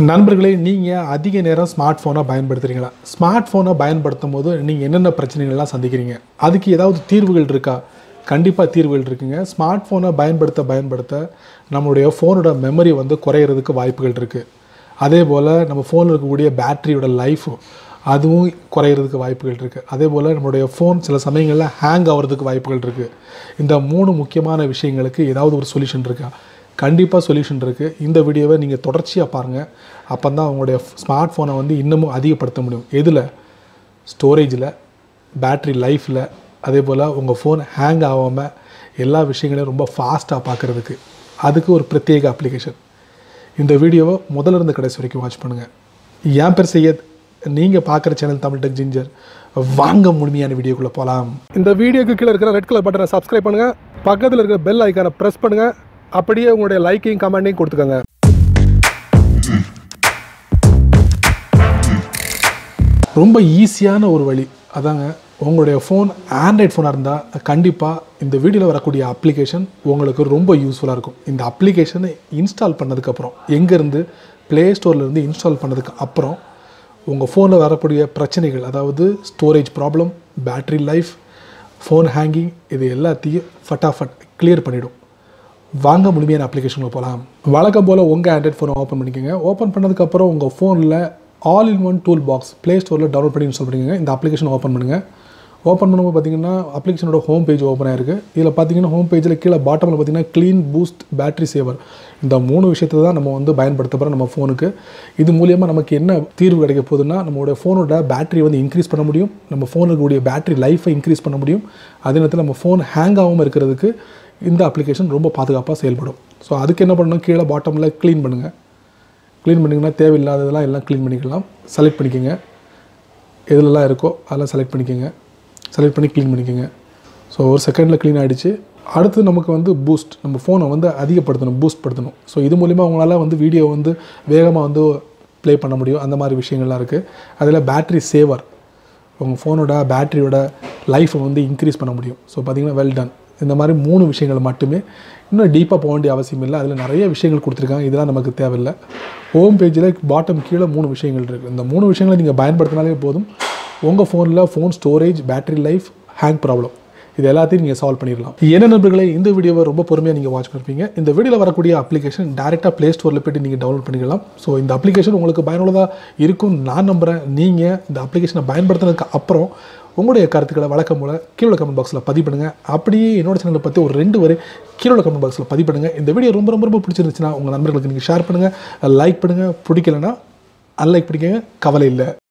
நண்பர்களே நீங்கள் அதிக நேரம் ஸ்மார்ட் ஃபோனை பயன்படுத்துகிறீங்களா ஸ்மார்ட் ஃபோனை பயன்படுத்தும் போது நீங்கள் என்னென்ன பிரச்சனைகள்லாம் சந்திக்கிறீங்க? அதுக்கு ஏதாவது தீர்வுகள் இருக்கா? கண்டிப்பாக தீர்வுகள் இருக்குங்க. ஸ்மார்ட் ஃபோனை பயன்படுத்த பயன்படுத்த நம்மளுடைய ஃபோனோட மெமரி வந்து குறையிறதுக்கு வாய்ப்புகள் இருக்குது அதே போல் நம்ம ஃபோனில் இருக்கக்கூடிய பேட்டரியோட லைஃபும் அதுவும் குறையிறதுக்கு வாய்ப்புகள் இருக்குது அதே போல் நம்மளுடைய ஃபோன் சில சமயங்களில் ஹேங் ஆகிறதுக்கு வாய்ப்புகள் இருக்குது இந்த மூணு முக்கியமான விஷயங்களுக்கு ஏதாவது ஒரு சொல்யூஷன் இருக்கா? கண்டிப்பாக சொல்யூஷன் இருக்குது இந்த வீடியோவை நீங்கள் தொடர்ச்சியாக பாருங்கள் அப்போ தான் உங்களுடைய ஸ்மார்ட் ஃபோனை வந்து இன்னமும் அதிகப்படுத்த முடியும். எதில்? ஸ்டோரேஜில் பேட்ரி லைஃப்பில் அதே போல் உங்கள் ஃபோன் ஹேங் ஆகாமல் எல்லா விஷயங்களையும் ரொம்ப ஃபாஸ்ட்டாக பார்க்குறதுக்கு அதுக்கு ஒரு பிரத்யேக அப்ளிகேஷன் இந்த வீடியோவை முதல்ல இருந்து கடைசி வரைக்கும் வாட்ச் பண்ணுங்கள் ஏன் பேர் செய்யத் நீங்கள் பார்க்குற சேனல் தமிழ் டெக் ஜிஞ்சர் வாங்க முழுமையான வீடியோக்குள்ளே போகலாம் இந்த வீடியோக்கு கீழே இருக்கிற ரெட் கலர் பட்டனை சப்ஸ்கிரைப் பண்ணுங்கள் பக்கத்தில் இருக்கிற பெல் ஐக்கானை ப்ரெஸ் பண்ணுங்கள் அப்படியே உங்களுடைய லைக்கையும் கமெண்ட்டையும் கொடுத்துக்கோங்க. ரொம்ப ஈஸியான ஒரு வழி. அதாங்க உங்களுடைய ஃபோன் ஆண்ட்ராய்ட் ஃபோனாக இருந்தால் கண்டிப்பாக இந்த வீடியோவில் வரக்கூடிய அப்ளிகேஷன் உங்களுக்கு ரொம்ப யூஸ்ஃபுல்லாக இருக்கும். இந்த அப்ளிகேஷனை இன்ஸ்டால் பண்ணதுக்கப்புறம் எங்கேருந்து ப்ளே ஸ்டோர்லேருந்து இன்ஸ்டால் பண்ணதுக்கு அப்புறம் உங்கள் ஃபோனில் வரக்கூடிய பிரச்சனைகள் அதாவது storage problem battery life phone hanging இது எல்லாத்தையும் ஃபட்டாஃபட் கிளியர் பண்ணிவிடும் வாங்க முழுமையான அப்ளிகேஷனுக்கு போகலாம் வழக்கம் போல் உங்கள் ஆண்ட்ராய்ட் ஃபோனை ஓப்பன் பண்ணிக்கோங்க. ஓப்பன் பண்ணதுக்கப்புறம் உங்கள் ஃபோனில் all in one tool box play ஸ்டோரில் டவுன்லோட் பண்ணி இன்ஸ்டால் பண்ணிக்கோங்க. இந்த அப்ளிகேஷன் ஓப்பன் பண்ணுங்கள் ஓப்பன் பண்ணும்போது பார்த்தீங்கன்னா அப்ளிகேஷனோட ஹோம் பேஜ் ஓப்பன் ஆயிருக்கு. இதில் பார்த்தீங்கன்னா ஹோம் பேஜில் கீழே பாட்டமில் பார்த்தீங்கன்னா க்ளீன் பூஸ்ட் பேட்டரி சேவர் இந்த மூணு விஷயத்தை தான் நம்ம வந்து பயன்படுத்த போகிறோம் நம்ம ஃபோனுக்கு இது மூலியமாக நமக்கு என்ன தீர்வு கிடைக்க போகுதுன்னா நம்மளோட ஃபோனோட பேட்டரி வந்து இன்க்ரீஸ் பண்ண முடியும். நம்ம ஃபோனுக்குடைய பேட்டரி லைஃபை இன்க்ரீஸ் பண்ண முடியும். அதே நேரத்தில் நம்ம ஃபோன் ஹேங் ஆகாமல் இருக்கிறதுக்கு இந்த அப்ளிகேஷன் ரொம்ப பாதுகாப்பாக செயல்படும். ஸோ அதுக்கு என்ன பண்ணணும்? கீழே பாட்டமில் க்ளீன் பண்ணுங்கள் க்ளீன் பண்ணிங்கன்னா தேவையில்லாததெல்லாம் எல்லாம் க்ளீன் பண்ணிக்கலாம். செலக்ட் பண்ணிக்கோங்க. எதுலலாம் இருக்கோ அதெல்லாம் செலக்ட் பண்ணிக்கோங்க. செலக்ட் பண்ணி க்ளீன் பண்ணிக்கோங்க. ஸோ ஒரு செகண்டில் க்ளீன் ஆகிடுச்சு அடுத்து நமக்கு வந்து பூஸ்ட் நம்ம ஃபோனை வந்து அதிகப்படுத்தணும் பூஸ்ட் படுத்தணும். ஸோ இது மூலிமா அவங்களால வந்து வீடியோ வந்து வேகமாக வந்து ப்ளே பண்ண முடியும். அந்த மாதிரி விஷயங்கள்லாம் இருக்குது அதில் பேட்ரி சேவர் உங்கள் ஃபோனோட பேட்டரியோட லைஃப்பை வந்து இன்க்ரீஸ் பண்ண முடியும். ஸோ பார்த்தீங்கன்னா வெல் டன் இந்த மாதிரி மூணு விஷயங்கள் மட்டுமே. இன்னும் டீப்பாக போக வேண்டிய அவசியம் இல்லை. அதில் நிறைய விஷயங்கள் கொடுத்துருக்காங்க. இதெல்லாம் நமக்கு தேவையில்லை. ஹோம் பேஜில் பாட்டம் கீழே மூணு விஷயங்கள் இருக்குது இந்த மூணு விஷயங்களை நீங்கள் பயன்படுத்தினாலே போதும். உங்கள் ஃபோனில் phone storage battery life hang problem இது எல்லாத்தையும் நீங்கள் சால்வ் பண்ணிடலாம். என்ன நண்பர்களே இந்த வீடியோவை ரொம்ப பொறுமையாக நீங்கள் வாட்ச் பண்ணிருப்பீங்க இந்த வீடியோவில் வரக்கூடிய அப்ளிகேஷன் டேரெக்டாக ப்ளே ஸ்டோரில் போய்ட்டு நீங்கள் டவுன்லோட் பண்ணிக்கலாம். ஸோ இந்த அப்ளிகேஷன் உங்களுக்கு பயனுள்ளதாக இருக்கும் நான் நம்புகிறேன் நீங்கள் இந்த அப்ளிகேஷனை பயன்படுத்தினதுக்கு அப்புறம் உங்களுடைய கருத்துக்களை வழக்கம் போல் கீழே கமெண்ட் பாக்ஸில் பதிவு பண்ணுங்கள் அப்படியே என்னோட சேனலை பற்றி ஒரு ரெண்டு வரை கீழே கமெண்ட் பாக்ஸில் பதிவு பண்ணுங்கள் இந்த வீடியோ ரொம்ப ரொம்ப ரொம்ப பிடிச்சிருந்துச்சுன்னா உங்கள் நண்பர்களுக்கு நீங்கள் ஷேர் பண்ணுங்கள் லைக் பண்ணுங்கள் பிடிக்கலன்னா அன்லைக் பிடிக்கங்க கவலை இல்லை.